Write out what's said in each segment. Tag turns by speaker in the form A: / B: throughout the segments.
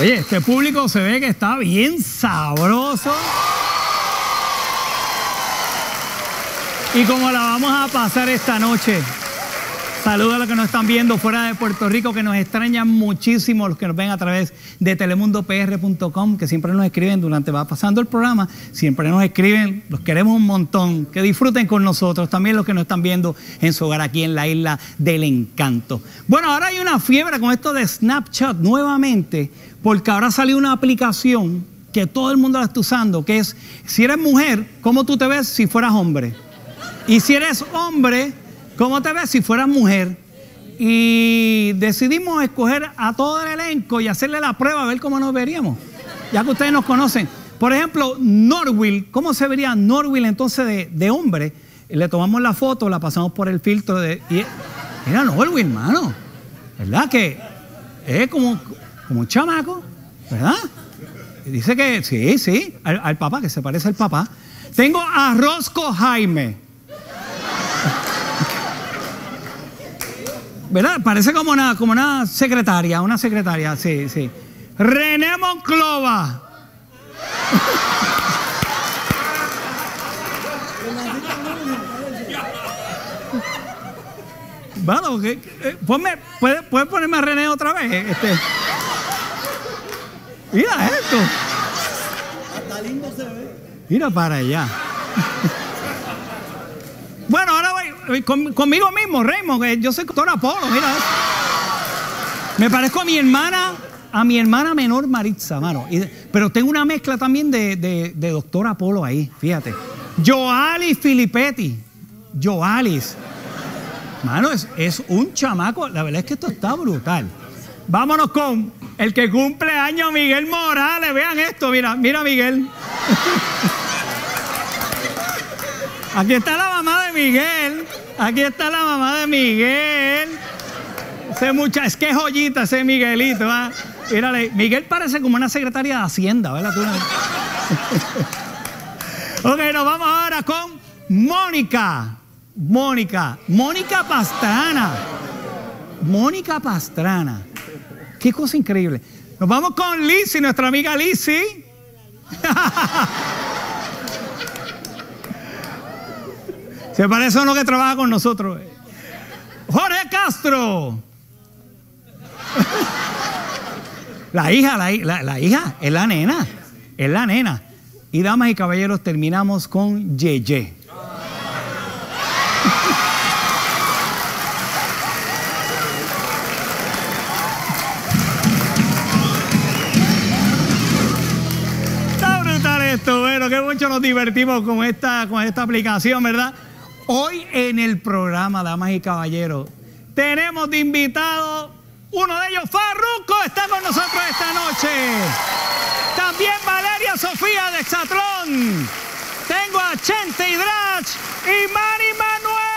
A: Oye, este público se ve que está bien sabroso. Y como la vamos a pasar esta noche. Saludos a los que nos están viendo fuera de Puerto Rico, que nos extrañan muchísimo, los que nos ven a través de telemundopr.com, que siempre nos escriben durante va pasando el programa, siempre nos escriben, los queremos un montón, que disfruten con nosotros, también los que nos están viendo en su hogar aquí en la isla del encanto. Bueno, ahora hay una fiebre con esto de Snapchat nuevamente, porque ahora salió una aplicación que todo el mundo la está usando, que es, si eres mujer, ¿cómo tú te ves si fueras hombre? Y si eres hombre, ¿cómo te ves si fueras mujer? Y decidimos escoger a todo el elenco y hacerle la prueba a ver cómo nos veríamos, ya que ustedes nos conocen. Por ejemplo, Norwil, ¿cómo se vería Norwil entonces de, de hombre? Le tomamos la foto, la pasamos por el filtro de... Y, mira Norwil, hermano, ¿verdad? Que es como, como un chamaco, ¿verdad? Dice que sí, sí, al, al papá, que se parece al papá. Tengo a Rosco Jaime. ¿Verdad? Parece como una, como una secretaria, una secretaria, sí, sí. René Monclova. Bueno, que- eh, ponme, ¿puedes, puedes ponerme a René otra vez? Este. Mira esto. Mira para allá. Bueno, ahora voy voy con- conmigo mismo, Raymond, que yo soy doctor Apolo, mira. Me parezco a mi hermana, a mi hermana menor Maritza, mano. Pero tengo una mezcla también de, doctor Apolo ahí, fíjate. Joalis Filippetti. Joalis. Mano, es, es un chamaco. La verdad es que esto está brutal. Vámonos con el que cumple años, Miguel Morales. Vean esto, mira, mira Miguel. Aquí está la mamá Miguel. Aquí está la mamá de Miguel. Ese mucha, es que joyita ese Miguelito. ¿ah? Mírale, Miguel parece como una secretaria de Hacienda, ¿verdad? Tú ok, nos vamos ahora con Mónica. Mónica. Mónica Pastrana. Mónica Pastrana. Qué cosa increíble. Nos vamos con Lizzy, nuestra amiga Lizzy. Se parece a uno que trabaja con nosotros. Jorge Castro. La hija, la, hi- la- la hija, es la nena. Es la nena. Y damas y caballeros, terminamos con Yeye. Está brutal esto, bueno, que mucho nos divertimos con esta, con esta aplicación, ¿verdad? Hoy en el programa, damas y caballeros, tenemos de invitado uno de ellos, Farruco, está con nosotros esta noche. También Valeria Sofía de Exatlón. Tengo a Chente Hidrach y Mari Manuel.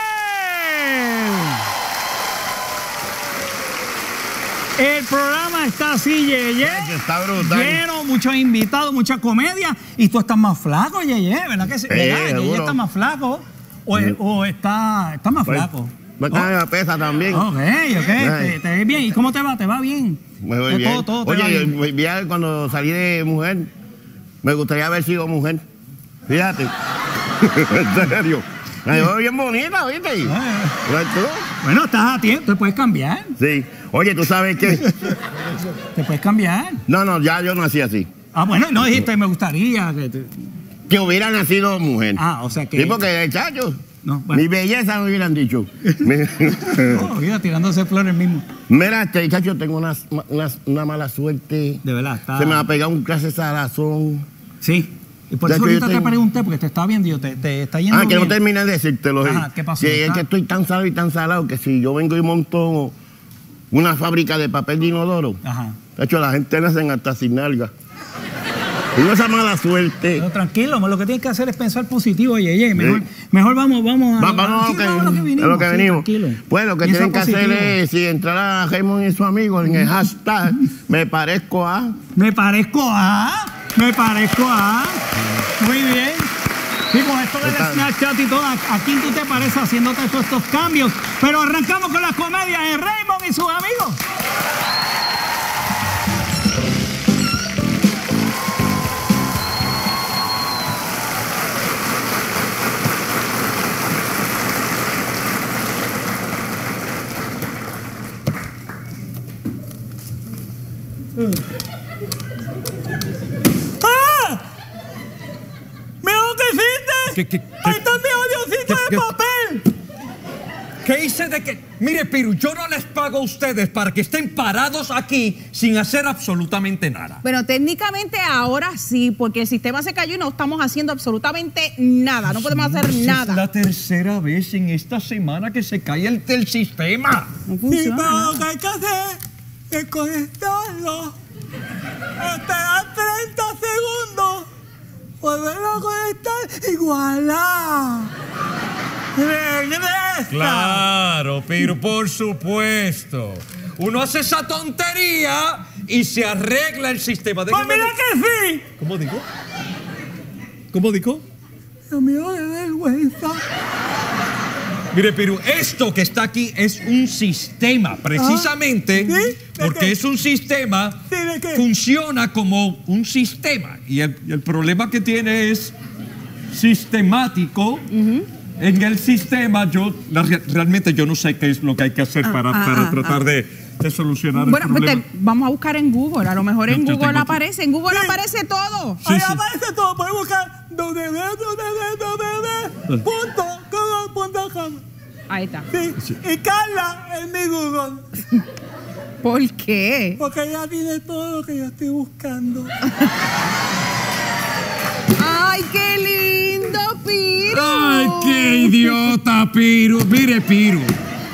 A: El programa está así, Yeye.
B: que está brutal.
A: Lleno, muchos invitados, mucha comedia. Y tú estás más flaco, Yeye, ¿verdad que sí? ¿Verdad? Yeye está más flaco. O, o está, está más
B: Pues,
A: flaco.
B: pues, la pesa también.
A: Ok, ok, te, te ves bien. ¿Y cómo te va? ¿Te va bien?
B: Me voy
A: Eh,
B: bien.
A: Todo, todo te va
B: Oye,
A: bien.
B: cuando salí de mujer, me gustaría haber sido mujer. Fíjate. en serio. Me veo bien bonita, ¿viste?
A: Ah.
B: ¿Ves tú?
A: Bueno, estás a tiempo, te puedes cambiar.
B: Sí. Oye, ¿tú sabes qué?
A: Te puedes cambiar.
B: No, no, ya yo nací así.
A: Ah, bueno, no dijiste, me gustaría que te-
B: Que hubiera nacido mujer.
A: Ah, o sea que.
B: Sí, porque, chacho,
A: No, bueno.
B: mi belleza me hubieran dicho.
A: Mira, tirándose flores mismo.
B: Mira, este chacho, tengo una, una, una mala suerte.
A: De verdad, está.
B: Se me ha pegado un clase de salazón.
A: Sí. Y por
B: Ya
A: eso ahorita te
B: tengo-
A: pregunté, porque te estaba viendo y yo, te, te está yendo
B: Ah, que no terminé de decírtelo.
A: Ajá. ¿qué pasó?
B: Que es que estoy tan salado y tan salado que si yo vengo y monto una fábrica de papel de inodoro,
A: Ajá.
B: de hecho, la gente nacen hasta sin nalga. Tengo esa mala suerte.
A: Pero tranquilo, lo que tienes que hacer es pensar positivo, oye, oye, mejor,
B: Sí.
A: mejor vamos, vamos a,
B: Va- vamos a lo que,
A: a lo que vinimos.
B: lo que
A: sí.
B: Pues lo que
A: Piensa
B: tienen que hacer es, si entrar a Raymond y su amigo en el hashtag, me parezco a...
A: Me parezco a. Me parezco a. Muy bien. Sí, con esto del Snapchat y todo, ¿a quién tú te pareces haciéndote todos estos cambios? Pero arrancamos con las comedias de Raymond y sus amigos.
C: ¿Qué- qué-
D: ¡Ahí
C: qué-
D: está mi avioncito
C: qué-
D: de
C: qué-
D: papel!
C: ¿Qué hice de que.? Mire, Piru, yo no les pago a ustedes para que estén parados aquí sin hacer absolutamente nada.
E: Bueno, técnicamente ahora sí, porque el sistema se cayó y no estamos haciendo absolutamente nada. No podemos hacer
C: Es
E: nada.
C: la tercera vez en esta semana que se cae el, el sistema.
E: No funciona.
D: lo que hay que hacer es conectarlo. Esperar 30 segundos. Volverlo a conectar. ¡Igualá! ¡Regresa!
C: Claro, Piru, por supuesto. Uno hace esa tontería y se arregla el sistema.
D: ¡Pues
C: Déjeme
D: mira que sí!
C: ¿Cómo digo? ¿Cómo digo?
D: Dios mío, qué vergüenza.
C: Mire, Piru, esto que está aquí es un sistema, precisamente
D: ¿Sí? ¿De
C: porque es un sistema, funciona como un sistema. Y el, problema que tiene es sistemático. En el sistema, yo la- realmente yo no sé qué es lo que hay que hacer para,
E: ah,
C: para
E: ah,
C: tratar de, de solucionar
E: Bueno,
C: el
E: pues
C: problema.
E: te- vamos a buscar en Google. A lo mejor en
C: Yo-
E: Google aparece. En Google
D: Sí.
E: aparece todo.
D: Ahí aparece todo. Puedes buscar www.google.com.
E: Ahí está.
D: Sí. Y Carla es mi Google.
E: ¿Por qué?
D: Porque ella tiene todo lo que yo estoy buscando.
E: ¡Ay, qué lindo, Piro!
C: ¡Ay, qué idiota, Piru! Mire, Piru,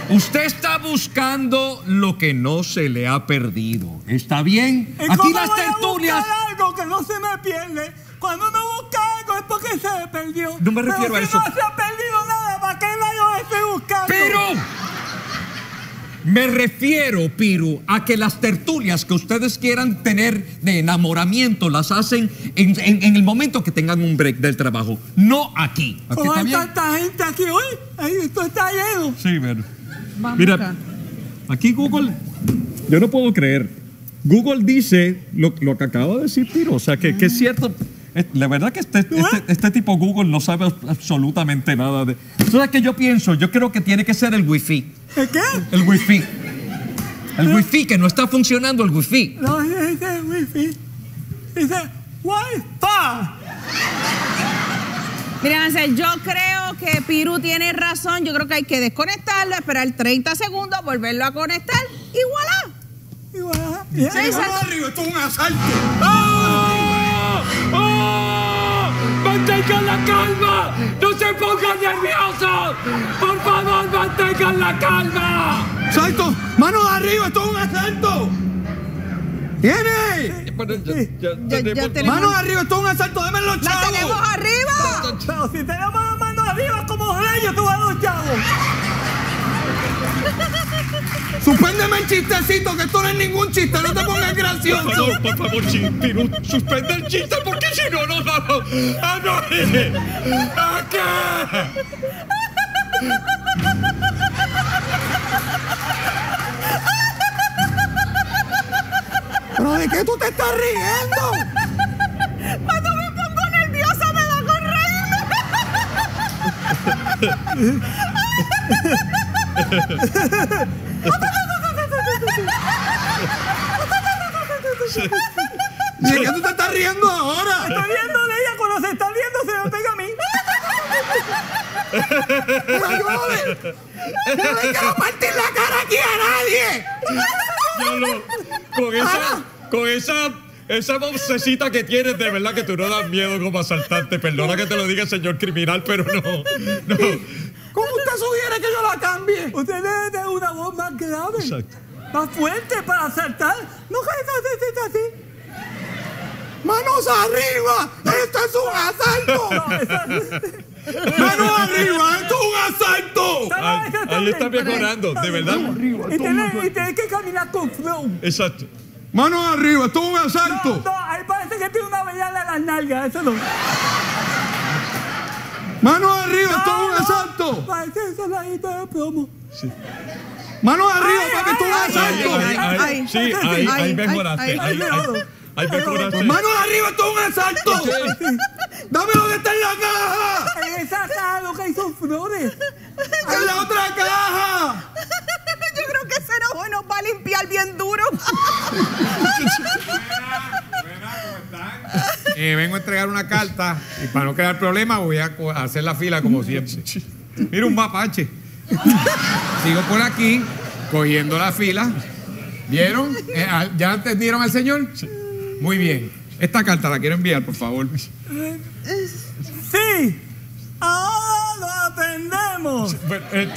C: usted está buscando lo que no se le ha perdido. ¿Está bien?
D: ¿Y
C: Aquí
D: cómo
C: las
D: voy a
C: tertulias...
D: buscar algo que no se me pierde? Cuando uno busca algo es porque se me perdió.
C: No me refiero
D: Pero
C: a
D: si
C: eso.
D: no se ha perdido nada, ¿para qué rayos estoy buscando?
C: Pero me refiero, Piru, a que las tertulias que ustedes quieran tener de enamoramiento las hacen en, en- en el momento que tengan un break del trabajo, no aquí. ¿Aquí
D: ¿Cómo
C: está
D: hay
C: bien?
D: tanta gente aquí hoy? Esto está lleno.
C: Sí, pero...
E: Vamos
C: Mira,
E: acá.
C: aquí Google, yo no puedo creer. Google dice lo, lo que acaba de decir Piro, o sea, que, que es cierto. La verdad que este, este, este tipo Google no sabe absolutamente nada de... ¿Sabes qué yo pienso? Yo creo que tiene que ser el wifi.
D: ¿El qué?
C: El wifi. El wifi, que no está funcionando el wifi.
D: No, dice wifi. Dice Wi-Fi.
E: Miren, Ansel, yo creo que Piru tiene razón. Yo creo que hay que desconectarlo, esperar 30 segundos, volverlo a conectar y voilà.
D: Igual.
E: Sí, exacto.
C: arriba, esto es un asalto. ¡Oh! ¡Oh! ¡Mantengan la calma! ¡No se pongan nerviosos! ¡Por favor, mantengan la calma!
F: ¡Salto! ¡Manos arriba! ¡Esto es un asalto! ¡Tiene!
E: Ya- ya tenemos-
F: ¡Manos arriba! ¡Esto es un asalto! ¡Dame los
E: ¡La
F: chavos!
E: tenemos arriba!
D: Pero si tenemos las manos arriba como reyes, tú vas a los chavos.
F: ¡Suspéndeme el chistecito! ¡Que esto no es ningún chiste! ¡No te pongas gracioso!
C: Por favor, por favor, suspende el chiste porque si no nos vamos a morir. ¿A qué?
F: ¿Pero de qué tú te estás riendo?
E: Cuando me pongo nerviosa me da con reírme.
F: ¿De qué tú te estás riendo ahora?
D: Estoy viéndole ella cuando se está viendo, se me pega a mí.
F: ¡Pero yo no le, no quiero partir la cara aquí a nadie!
C: Yo lo- con esa, con esa, esa vocecita que tienes, de verdad que tú no das miedo como asaltante. Perdona que te lo diga, señor criminal, pero no, no.
F: ¿Cómo usted sugiere que yo la cambie?
D: Usted debe tener una voz más grave.
C: Exacto.
D: Más fuerte para saltar. No que eso así, así.
F: ¡Manos arriba! ¡Esto es un asalto! ¡Manos arriba! ¡Esto es un asalto!
C: Ahí, ahí está mejorando, de verdad.
D: Y tiene que caminar con flow.
C: Exacto.
F: ¡Manos arriba! ¡Esto es un
D: No,
F: asalto!
D: no, ahí parece que tiene una bellana en las nalgas. Eso no.
F: ¡Manos arriba! ¡Esto es
D: de plomo.
F: ¡Manos arriba
D: Ay,
F: para que esto es un
D: ay,
C: Ahí,
F: asalto!
C: ahí, ahí,
E: ay,
C: sí,
D: ay,
C: ahí, ahí mejoraste. Ahí, mejoraste.
F: ¡Manos arriba! ¡Esto es un asalto! ¡Dame lo que está en la caja!
D: En esa caja lo que hay son flores.
F: ¡En la otra caja!
E: Yo creo que ese ojo nos va a limpiar bien duro.
G: eh, vengo a entregar una carta y para no crear problemas voy a hacer la fila como siempre. Mira un mapache. Sigo por aquí, cogiendo la fila. ¿Vieron? Eh, al- ¿Ya entendieron al señor? Muy bien. Esta carta la quiero enviar, por favor.
A: Sí, ahora lo atendemos.
C: Bueno, eh,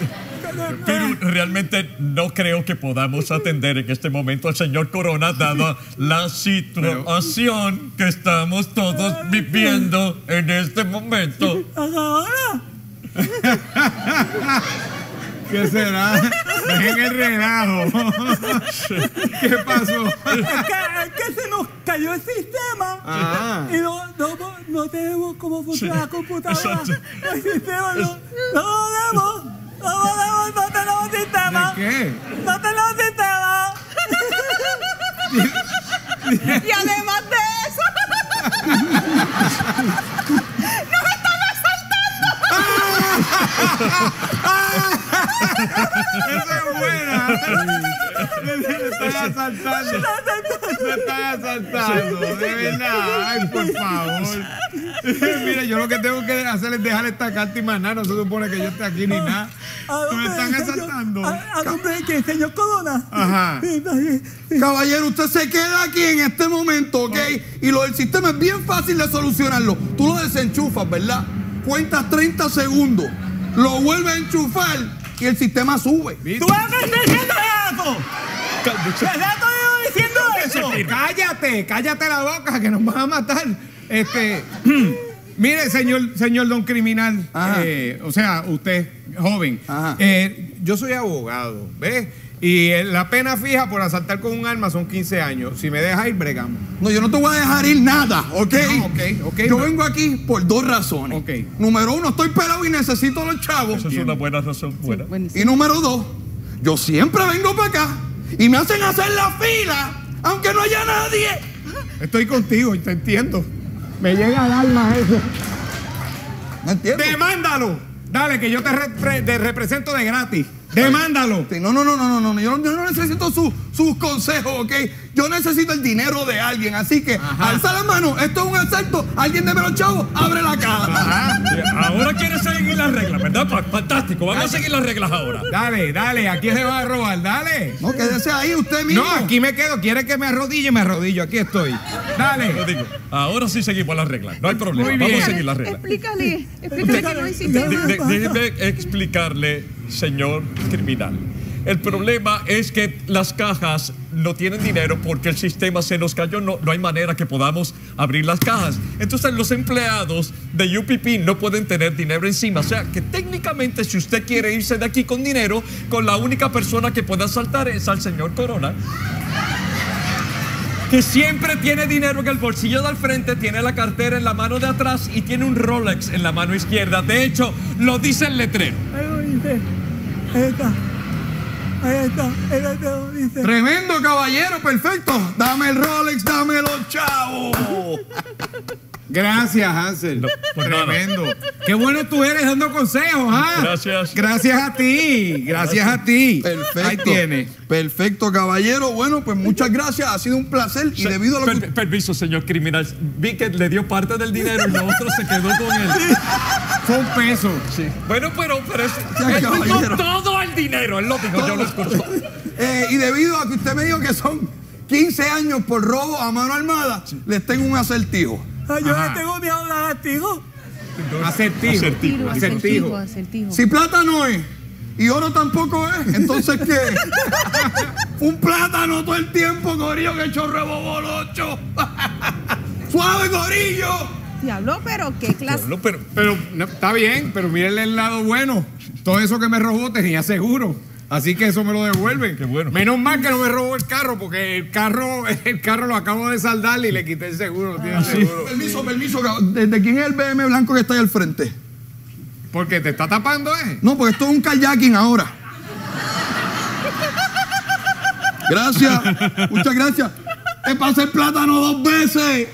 C: pero realmente no creo que podamos atender en este momento al señor Corona, dada la situación que estamos todos viviendo en este momento.
A: Ahora.
G: ¿Qué será? Dejen el relajo. ¿Qué pasó?
A: Es que, es que se nos cayó el sistema
G: Ah.
A: y no, no, no tenemos cómo funciona la computadora.
C: exacto.
A: El sistema no, no lo tenemos. No lo tenemos, no tenemos sistema.
G: ¿De qué?
A: No tenemos sistema.
E: Y además de eso,
G: ¡Esa es buena! Me están asaltando. Me están asaltando. De verdad. Ay, por favor. Mira, yo lo que tengo que hacer es dejar esta carta y más nada. No se supone que yo esté aquí ni nada. Me están asaltando.
A: ¿A dónde es que señor Corona?
G: Ajá.
F: Caballero, usted se queda aquí en este momento, ¿ok? Y lo del sistema es bien fácil de solucionarlo. Tú lo desenchufas, ¿verdad? Cuentas 30 segundos, lo vuelves a enchufar y el sistema sube.
A: ¿Tú vas a estar diciendo eso? ¿Verdad estoy yo diciendo eso?
G: Cállate, cállate la boca que nos van a matar. Este, mire, señor, señor don criminal, eh, o sea, usted, joven, eh, yo soy abogado, ¿ves? Y eh, la pena fija por asaltar con un arma son 15 años. Si me deja ir, bregamos.
F: No, yo no te voy a dejar ir nada, ¿ok?
G: No, ok, ok,
F: Yo
G: no.
F: vengo aquí por dos razones.
G: Ok.
F: Número uno, estoy pelado y necesito los chavos.
C: Esa es una buena razón. Buena.
F: Y número dos, yo siempre vengo para acá y me hacen hacer la fila, aunque no haya nadie.
G: Estoy contigo y te entiendo. Me llega al alma eso.
F: ¿Me entiendes?
G: ¡Demándalo! Dale, que yo te, repre- te represento de gratis. ¡Demándalo!
F: Sí, No, no, no, no, no, no, yo no, yo no necesito su- sus consejos, ¿ok? Yo necesito el dinero de alguien, así que alza la mano, esto es un asalto, alguien debe los chavos, abre la caja.
C: Ahora quieres seguir las reglas, ¿verdad? Fa- Fantástico. Vamos a seguir las reglas ahora.
G: Dale, dale, aquí se va a robar, dale.
F: No, quédese ahí usted mismo.
G: No, aquí me quedo. ¿Quiere que me arrodille? Me arrodillo. Aquí estoy.
C: Lo
G: Dale.
C: digo. Ahora sí seguimos las reglas. No hay problema.
G: Muy
C: Vamos
G: bien.
C: a seguir las reglas.
E: explícale, explícale que no hay
C: De-
E: sistema.
C: de- déjeme explicarle, señor criminal. El problema es que las cajas no tienen dinero porque el sistema se nos cayó, no, no hay manera que podamos abrir las cajas. Entonces los empleados de UPP no pueden tener dinero encima. O sea que técnicamente si usted quiere irse de aquí con dinero, con la única persona que pueda saltar es al señor Corona. Que siempre tiene dinero en el bolsillo del frente, tiene la cartera en la mano de atrás y tiene un Rolex en la mano izquierda. De hecho, lo dice el letrero.
A: Ahí está. Ahí está. Ahí lo dice.
F: Tremendo caballero, perfecto. Dame el Rolex, dame los chavos.
G: Gracias, Hansel. Tremendo. Qué bueno tú eres dando consejos, ¿ah?
C: Gracias.
G: Gracias a ti. Gracias a ti.
F: Perfecto.
G: Ahí tiene.
F: Perfecto, caballero. Bueno, pues muchas gracias. Ha sido un placer y debido a lo que
C: Per- permiso, señor criminal. Vi que le dio parte del dinero y lo otro se quedó con él.
G: Fue un peso.
C: Bueno, pero, pero es,
F: Ya,
C: todo el dinero. Él lo dijo, yo lo escucho.
F: Eh, y debido a que usted me dijo que son 15 años por robo a mano armada, les tengo un acertijo.
A: Ay, Yo
G: Ajá.
A: le tengo miedo al lagartijo.
G: Acertijo.
C: Acertijo,
G: Acertijo.
E: acertijo.
F: Si plata no es y oro tampoco es, entonces ¿qué? un plátano todo el tiempo, gorillo, que chorre bobolocho. Suave, gorillo.
E: Diablo, pero qué clase.
C: Bueno, pero,
G: Pero no, está bien, pero mírenle el lado bueno. Todo eso que me robó tenía seguro. Así que eso me lo devuelven.
C: Qué bueno.
G: Menos mal que no me robó el carro, porque el carro, el carro lo acabo de saldar y le quité el seguro. No tiene seguro.
F: Permiso, permiso. cab- ¿De, de quién es el BM blanco que está ahí al frente?
G: Porque te está tapando, ¿eh?
F: No, porque esto es un kayaking ahora. Gracias, muchas gracias. Te pasé el plátano dos veces.